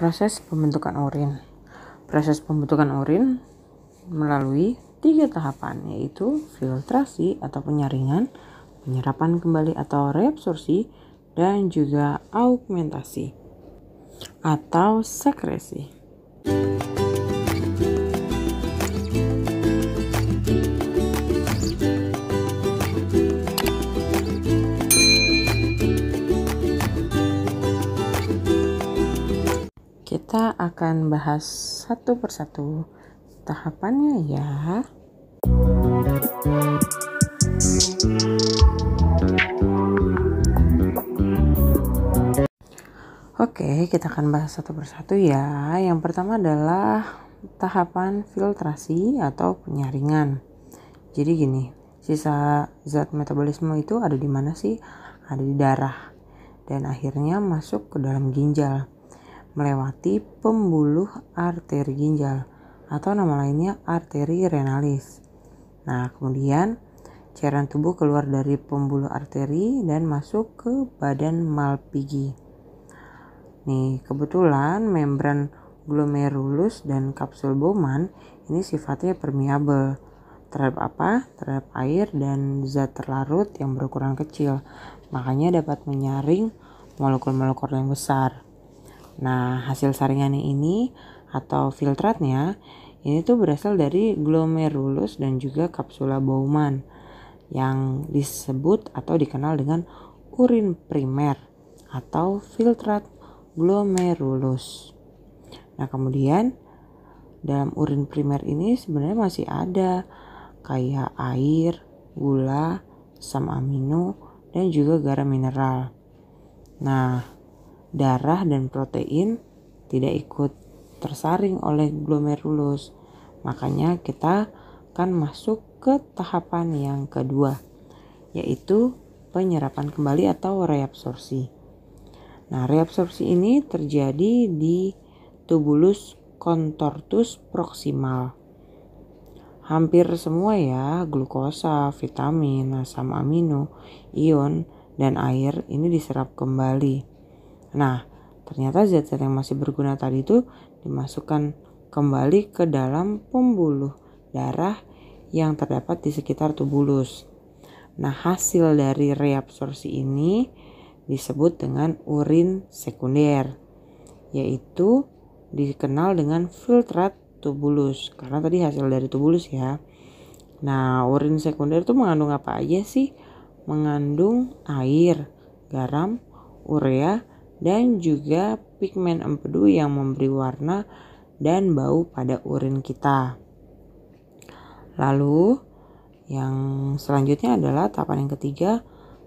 Proses pembentukan urin. Proses pembentukan urin melalui tiga tahapan yaitu filtrasi atau penyaringan, penyerapan kembali atau reabsorpsi, dan juga augmentasi atau sekresi. Kita akan bahas satu persatu tahapannya ya. Oke, kita akan bahas satu persatu ya. Yang pertama adalah tahapan filtrasi atau penyaringan. Jadi gini, sisa zat metabolisme itu ada di mana sih? Ada di darah dan akhirnya masuk ke dalam ginjal melewati pembuluh arteri ginjal atau nama lainnya arteri renalis. Nah, kemudian cairan tubuh keluar dari pembuluh arteri dan masuk ke badan Malpighi. Nih, kebetulan membran glomerulus dan kapsul Bowman ini sifatnya permeable terhadap apa? Terhadap air dan zat terlarut yang berukuran kecil. Makanya dapat menyaring molekul-molekul yang besar. Nah, hasil saringannya ini atau filtratnya ini tuh berasal dari glomerulus dan juga kapsula Bowman yang disebut atau dikenal dengan urin primer atau filtrat glomerulus. Nah, kemudian dalam urin primer ini sebenarnya masih ada kayak air, gula, asam amino, dan juga garam mineral. Nah, darah dan protein tidak ikut tersaring oleh glomerulus. Makanya kita akan masuk ke tahapan yang kedua, yaitu penyerapan kembali atau reabsorpsi. Nah, reabsorpsi ini terjadi di tubulus contortus proximal. Hampir semua ya, glukosa, vitamin, asam amino, ion, dan air ini diserap kembali Nah, ternyata zat-zat yang masih berguna tadi itu dimasukkan kembali ke dalam pembuluh darah yang terdapat di sekitar tubulus. Nah, hasil dari reabsorpsi ini disebut dengan urin sekunder, yaitu dikenal dengan filtrat tubulus karena tadi hasil dari tubulus ya. Nah, urin sekunder itu mengandung apa aja sih? Mengandung air, garam, urea, dan juga pigmen empedu yang memberi warna dan bau pada urin kita. Lalu yang selanjutnya adalah tahapan yang ketiga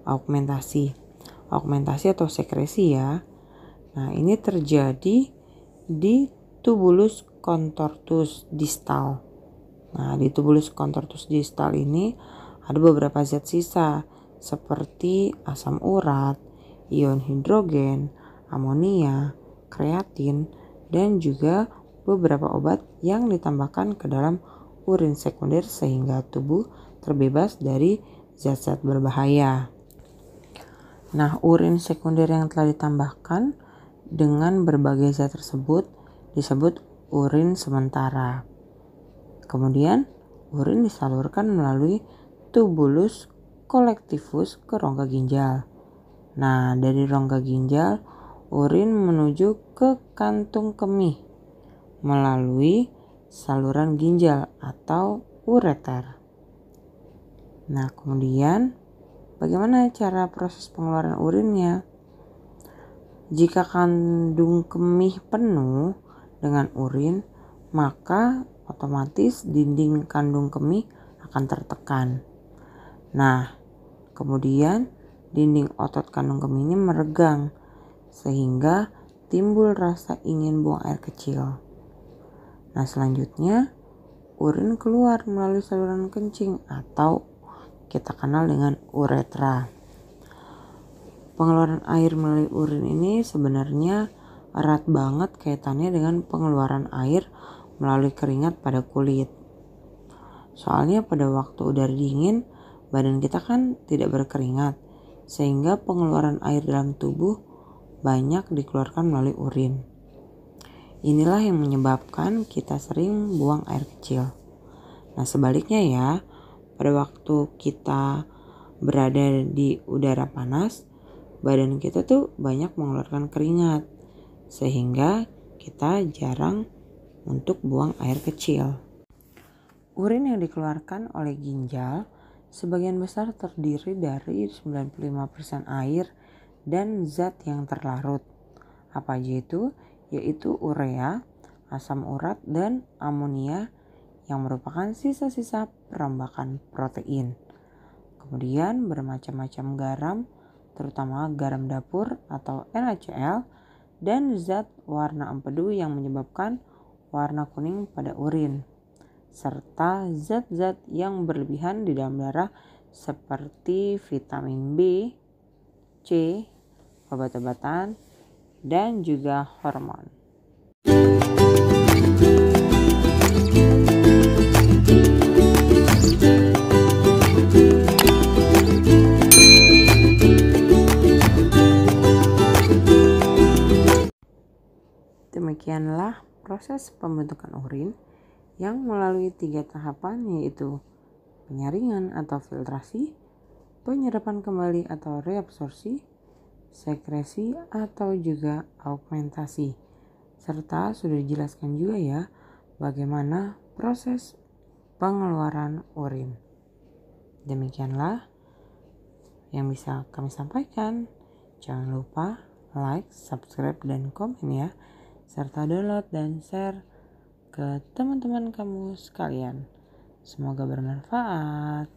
augmentasi. Augmentasi atau sekresi ya. Nah, ini terjadi di tubulus contortus distal. Nah, di tubulus contortus distal ini ada beberapa zat sisa seperti asam urat, ion hidrogen, amonia, kreatin, dan juga beberapa obat yang ditambahkan ke dalam urin sekunder sehingga tubuh terbebas dari zat-zat berbahaya. Nah, urin sekunder yang telah ditambahkan dengan berbagai zat tersebut disebut urin sementara. Kemudian, urin disalurkan melalui tubulus kolektivus ke rongga ginjal. Nah, dari rongga ginjal, urin menuju ke kantung kemih melalui saluran ginjal atau ureter. Nah, kemudian bagaimana cara proses pengeluaran urinnya? Jika kandung kemih penuh dengan urin, maka otomatis dinding kandung kemih akan tertekan. Nah, kemudian dinding otot kandung kemih ini meregang sehingga timbul rasa ingin buang air kecil. Nah, selanjutnya urin keluar melalui saluran kencing atau kita kenal dengan uretra. Pengeluaran air melalui urin ini sebenarnya erat banget kaitannya dengan pengeluaran air melalui keringat pada kulit. Soalnya pada waktu udara dingin, badan kita kan tidak berkeringat, sehingga pengeluaran air dalam tubuh banyak dikeluarkan melalui urin. Inilah yang menyebabkan kita sering buang air kecil. Nah, sebaliknya ya, pada waktu kita berada di udara panas, badan kita tuh banyak mengeluarkan keringat, sehingga kita jarang untuk buang air kecil. Urin yang dikeluarkan oleh ginjal sebagian besar terdiri dari 95% air dan zat yang terlarut. Apa aja itu? Yaitu urea, asam urat, dan amonia yang merupakan sisa-sisa perombakan protein. Kemudian bermacam-macam garam, terutama garam dapur atau NaCl, dan zat warna empedu yang menyebabkan warna kuning pada urin, serta zat-zat yang berlebihan di dalam darah seperti vitamin B, C, obat-obatan, dan juga hormon. Demikianlah proses pembentukan urin yang melalui tiga tahapan yaitu penyaringan atau filtrasi, penyerapan kembali atau reabsorpsi, sekresi atau juga augmentasi. Serta sudah dijelaskan juga ya bagaimana proses pengeluaran urin. Demikianlah yang bisa kami sampaikan. Jangan lupa like, subscribe, dan komen ya. Serta download dan share ke teman-teman kamu sekalian. Semoga bermanfaat.